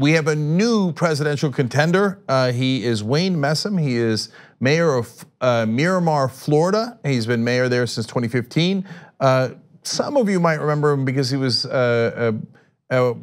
we have a new presidential contender. Uh, he is Wayne Messam. He is mayor of uh, Miramar, Florida. He's been mayor there since 2015. Uh, some of you might remember him because he was a, a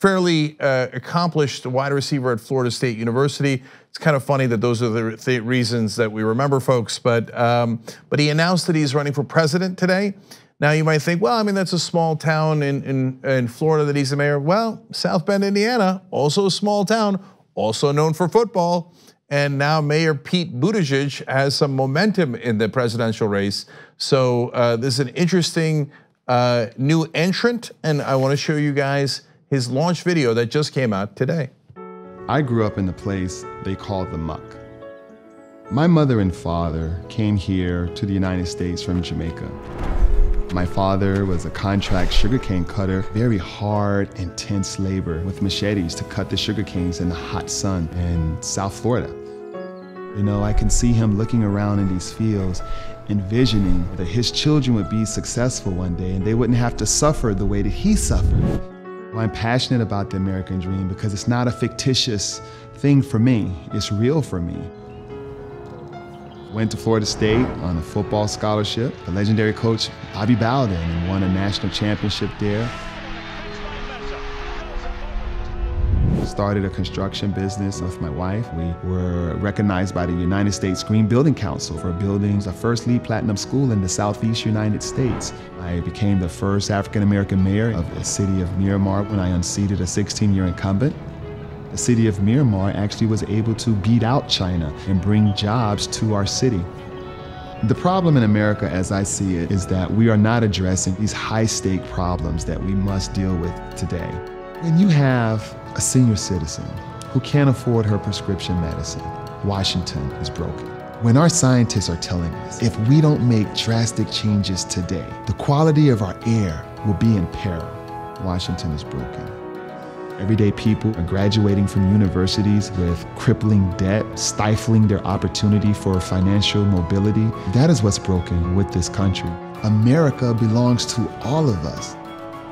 fairly accomplished wide receiver at Florida State University. It's kind of funny that those are the th reasons that we remember folks, but um, but he announced that he's running for president today. Now you might think, well, I mean, that's a small town in, in, in Florida that he's the mayor. Well, South Bend, Indiana, also a small town, also known for football. And now Mayor Pete Buttigieg has some momentum in the presidential race. So uh, this is an interesting uh, new entrant. And I wanna show you guys his launch video that just came out today. I grew up in the place they call the muck. My mother and father came here to the United States from Jamaica. My father was a contract sugarcane cutter, very hard, intense labor with machetes to cut the sugar canes in the hot sun in South Florida. You know, I can see him looking around in these fields, envisioning that his children would be successful one day and they wouldn't have to suffer the way that he suffered. I'm passionate about the American dream because it's not a fictitious thing for me, it's real for me. Went to Florida State on a football scholarship. The legendary coach Bobby Bowden and won a national championship there. Started a construction business with my wife. We were recognized by the United States Green Building Council for building the first LEED Platinum school in the Southeast United States. I became the first African American mayor of the city of Miramar when I unseated a 16 year incumbent the city of Miramar actually was able to beat out China and bring jobs to our city. The problem in America, as I see it, is that we are not addressing these high stake problems that we must deal with today. When you have a senior citizen who can't afford her prescription medicine, Washington is broken. When our scientists are telling us if we don't make drastic changes today, the quality of our air will be in peril, Washington is broken. Everyday people are graduating from universities with crippling debt, stifling their opportunity for financial mobility. That is what's broken with this country. America belongs to all of us.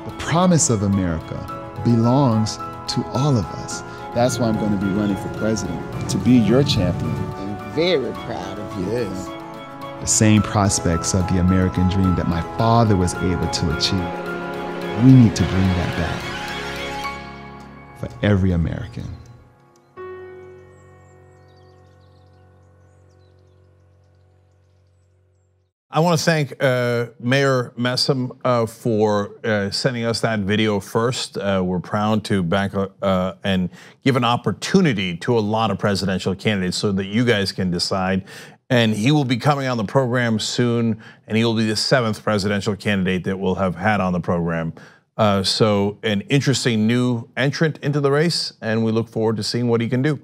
The promise of America belongs to all of us. That's why I'm going to be running for president, to be your champion. I'm very proud of you. Yes. The same prospects of the American dream that my father was able to achieve. We need to bring that back for every American. I want to thank uh, Mayor Messam uh, for uh, sending us that video first. Uh, we're proud to back uh, and give an opportunity to a lot of presidential candidates so that you guys can decide. And he will be coming on the program soon, and he will be the seventh presidential candidate that we'll have had on the program. Uh, so an interesting new entrant into the race, and we look forward to seeing what he can do.